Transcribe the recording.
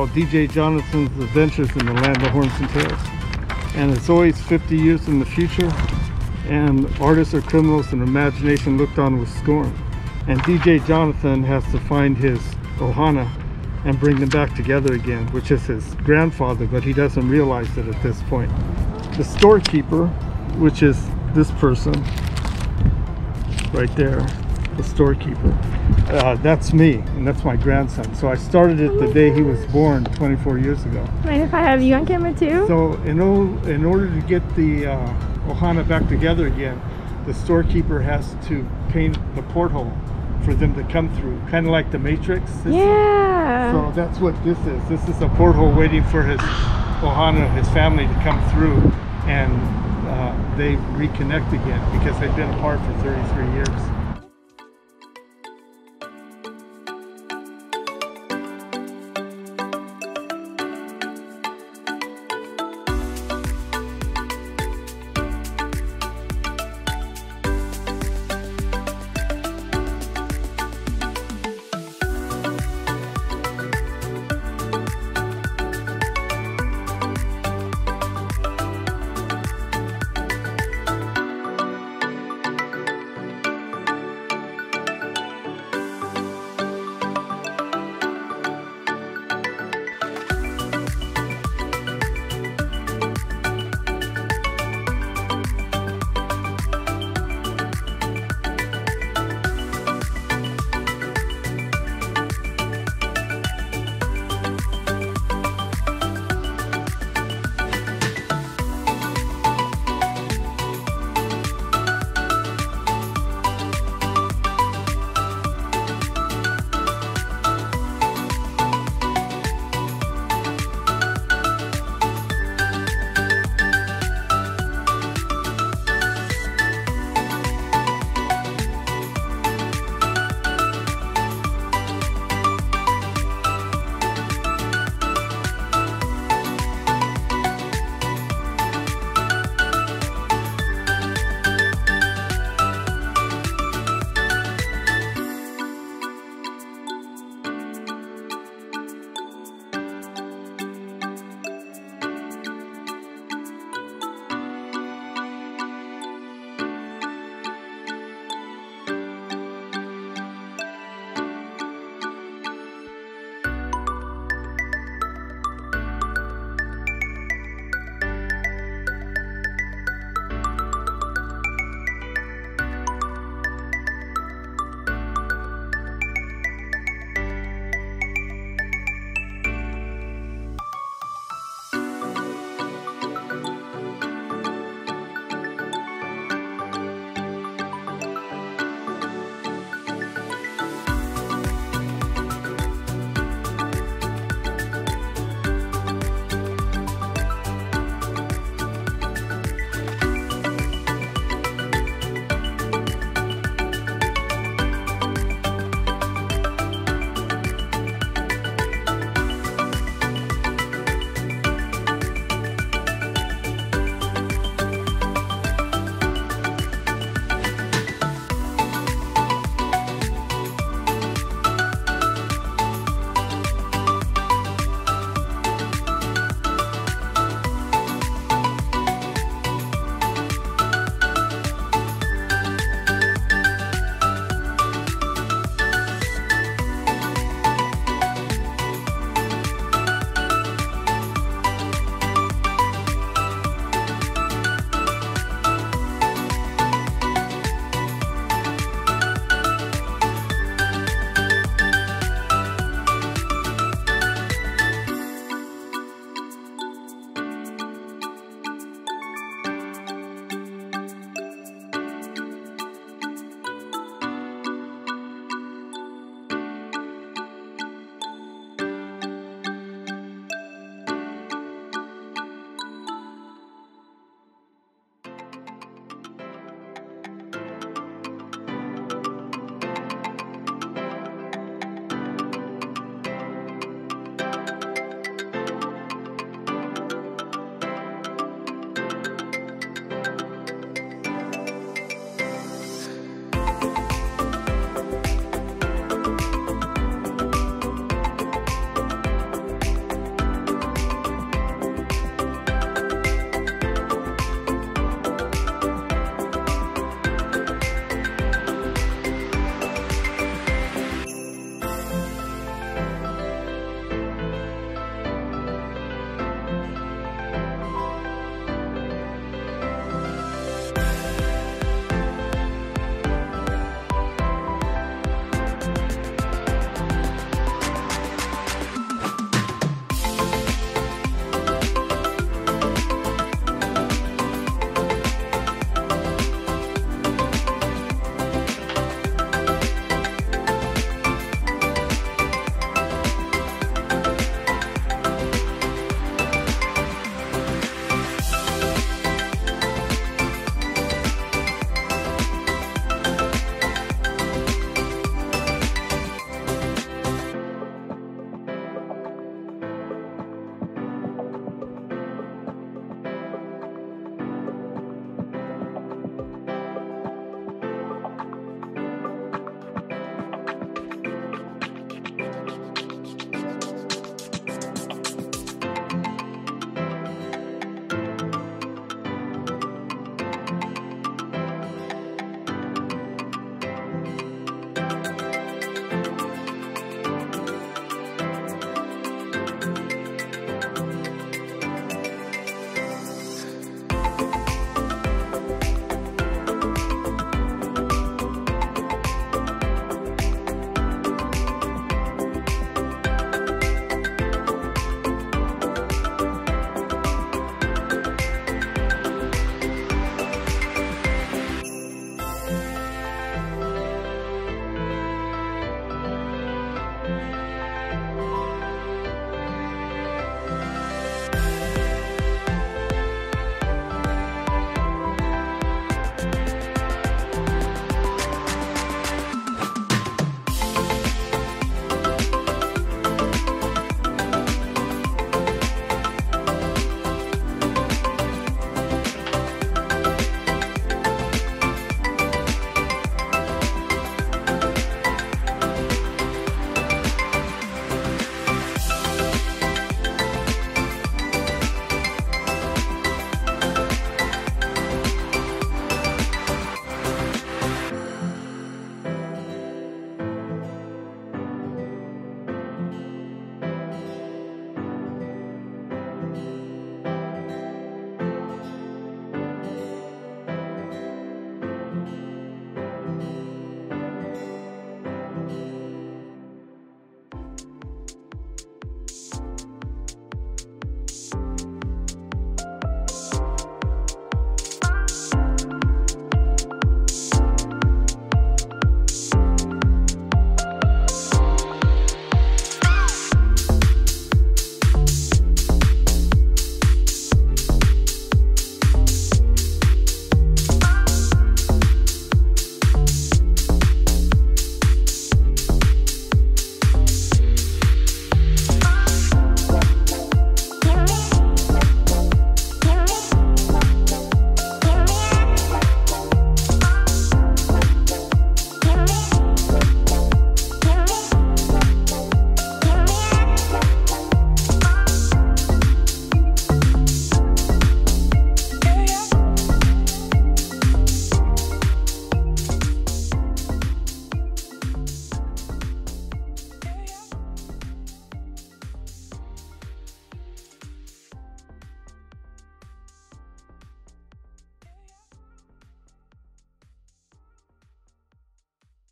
called DJ Jonathan's Adventures in the Land of Horns and Tails. And it's always 50 years in the future, and artists are criminals and imagination looked on with scorn. And DJ Jonathan has to find his Ohana and bring them back together again, which is his grandfather, but he doesn't realize it at this point. The storekeeper, which is this person right there, the storekeeper, uh, that's me, and that's my grandson. So I started it the day he was born 24 years ago. Mind if I have you on camera too? So in, in order to get the uh, Ohana back together again, the storekeeper has to paint the porthole for them to come through, kind of like the Matrix. system. yeah. So that's what this is. This is a porthole waiting for his Ohana, his family to come through, and uh, they reconnect again because they've been apart for 33 years.